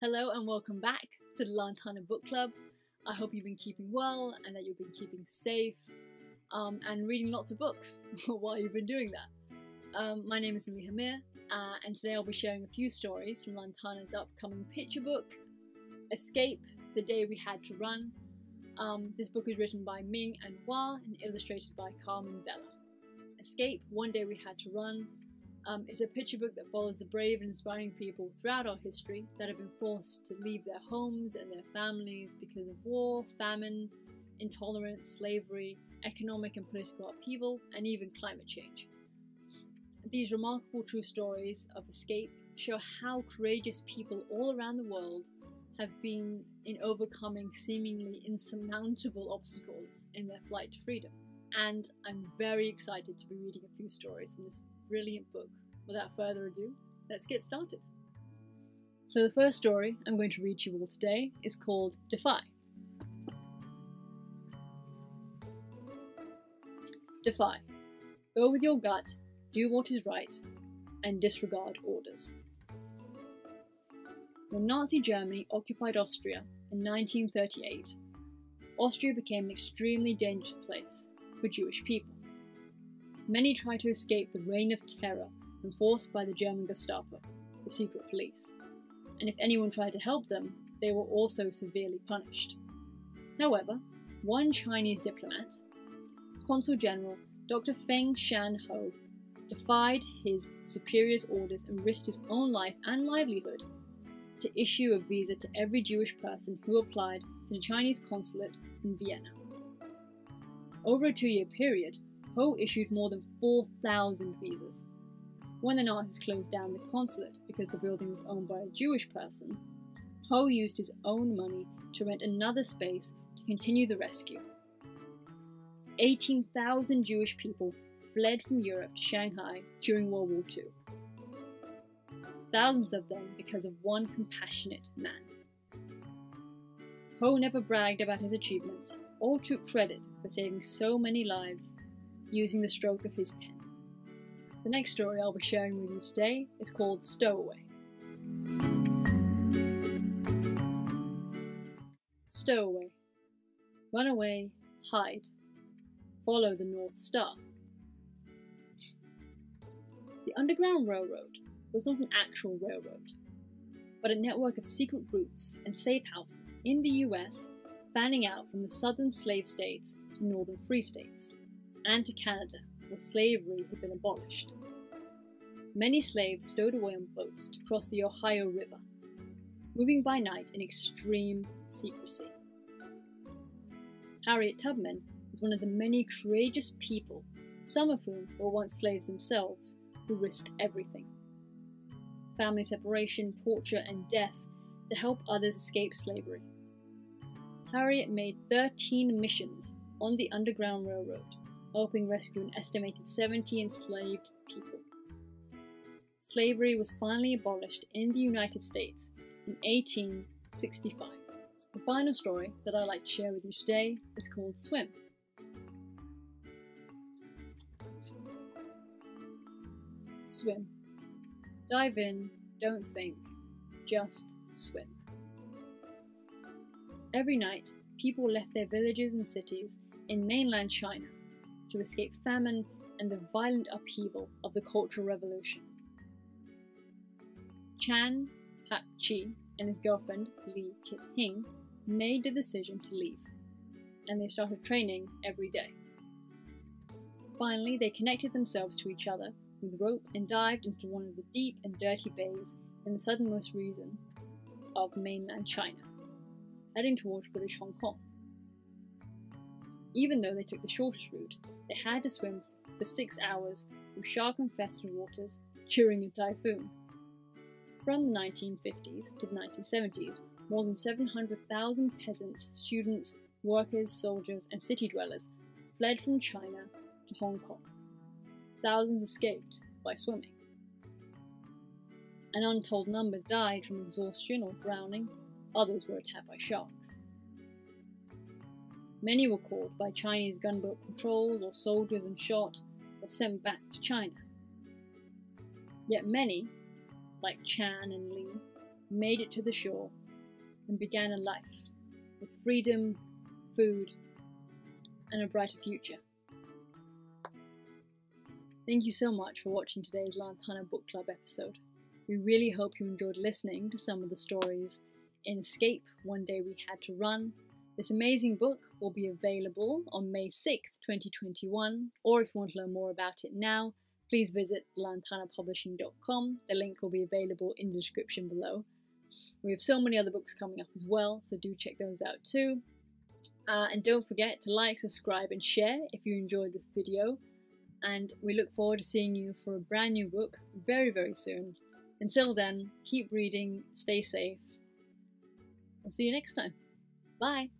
Hello and welcome back to the Lantana Book Club. I hope you've been keeping well and that you've been keeping safe um, and reading lots of books while you've been doing that. Um, my name is Maleeha Mir, uh, and today I'll be sharing a few stories from Lantana's upcoming picture book, Escape The Day We Had to Run. Um, this book is written by Ming and Wah and illustrated by Carmen Vela. Escape One Day We Had to Run um, is a picture book that follows the brave and inspiring people throughout our history that have been forced to leave their homes and their families because of war, famine, intolerance, slavery, economic and political upheaval, and even climate change. These remarkable true stories of escape show how courageous people all around the world have been in overcoming seemingly insurmountable obstacles in their flight to freedom. And I'm very excited to be reading a few stories from this brilliant book. Without further ado, let's get started. So, the first story I'm going to read to you all today is called Defy. Defy. Go with your gut, do what is right, and disregard orders. When Nazi Germany occupied Austria in 1938, Austria became an extremely dangerous place for Jewish people. Many tried to escape the reign of terror enforced by the German Gestapo, the secret police, and if anyone tried to help them, they were also severely punished. However, one Chinese diplomat, Consul General Dr. Feng Shan Ho, defied his superior's orders and risked his own life and livelihood to issue a visa to every Jewish person who applied to the Chinese consulate in Vienna. Over a two year period, Ho issued more than 4,000 visas. When the Nazis closed down the consulate because the building was owned by a Jewish person, Ho used his own money to rent another space to continue the rescue. 18,000 Jewish people fled from Europe to Shanghai during World War II. Thousands of them because of one compassionate man. Ho never bragged about his achievements or took credit for saving so many lives using the stroke of his pen. The next story I'll be sharing with you today is called Stowaway. Stowaway. Run away, hide. Follow the North Star. The Underground Railroad was not an actual railroad, but a network of secret routes and safe houses in the US fanning out from the southern slave states to northern free states and to Canada, where slavery had been abolished. Many slaves stowed away on boats to cross the Ohio River, moving by night in extreme secrecy. Harriet Tubman was one of the many courageous people, some of whom were once slaves themselves, who risked everything family separation, torture, and death to help others escape slavery. Harriet made 13 missions on the Underground Railroad, helping rescue an estimated 70 enslaved people. Slavery was finally abolished in the United States in 1865. The final story that I'd like to share with you today is called Swim. Swim. Dive in, don't think, just swim. Every night, people left their villages and cities in mainland China to escape famine and the violent upheaval of the Cultural Revolution. Chan Hak Chi and his girlfriend Li Kit Hing made the decision to leave, and they started training every day. Finally, they connected themselves to each other with rope and dived into one of the deep and dirty bays in the southernmost region of mainland China, heading towards British Hong Kong. Even though they took the shortest route, they had to swim for six hours through shark infested waters during a typhoon. From the 1950s to the 1970s, more than 700,000 peasants, students, workers, soldiers, and city dwellers fled from China to Hong Kong. Thousands escaped by swimming. An untold number died from exhaustion or drowning, others were attacked by sharks. Many were caught by Chinese gunboat patrols or soldiers and shot or sent back to China. Yet many, like Chan and Li, made it to the shore and began a life with freedom, food, and a brighter future. Thank you so much for watching today's Lantana Book Club episode. We really hope you enjoyed listening to some of the stories in Escape, One Day We Had to Run. This amazing book will be available on May 6th, 2021, or if you want to learn more about it now, please visit lantanapublishing.com. The link will be available in the description below. We have so many other books coming up as well, so do check those out too. Uh, and don't forget to like, subscribe, and share if you enjoyed this video. And we look forward to seeing you for a brand new book very, very soon. Until then, keep reading, stay safe. I'll see you next time. Bye.